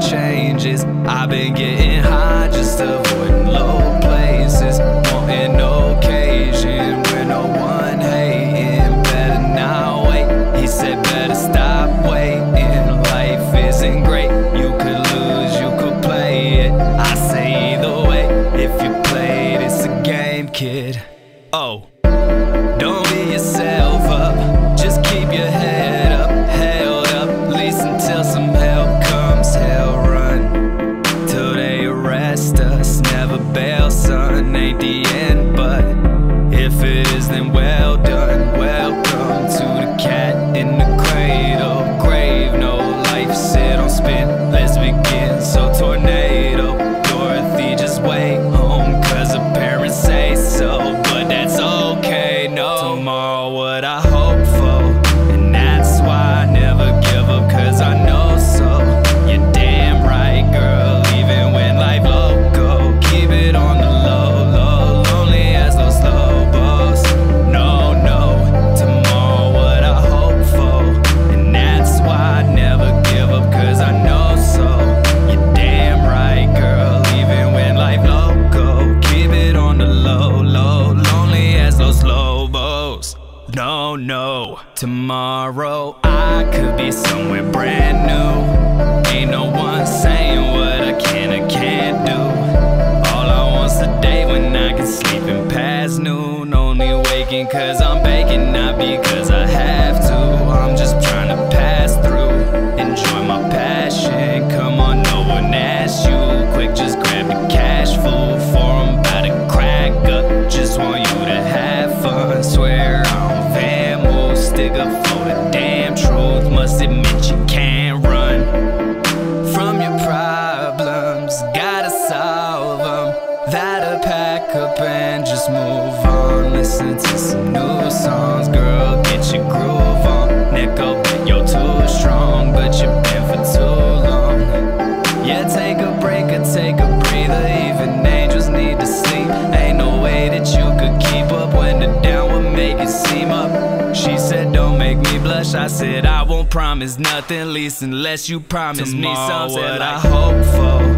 changes. I've been getting high just avoiding low places. Wanting no occasion where no one hating. Better now wait, he said better stop waiting. Life isn't great, you could lose, you could play it. I say either way, if you played it's a game kid. Oh. for no, no. Tomorrow I could be somewhere brand new. Ain't no one saying what I can and can't do. All I want's a day when I can sleep in past noon. Only waking cause I'm baking, not because I have truth. Must admit you can't run from your problems. Gotta solve them. That'll pack up and just move on. Listen to some new songs, girl. Get your groove on. Neck up, you're too strong, but you've been for too long. Yeah, take a break or take a breather. Even angels I said, I won't promise nothing, least unless you promise me Tomorrow, something what I hope for.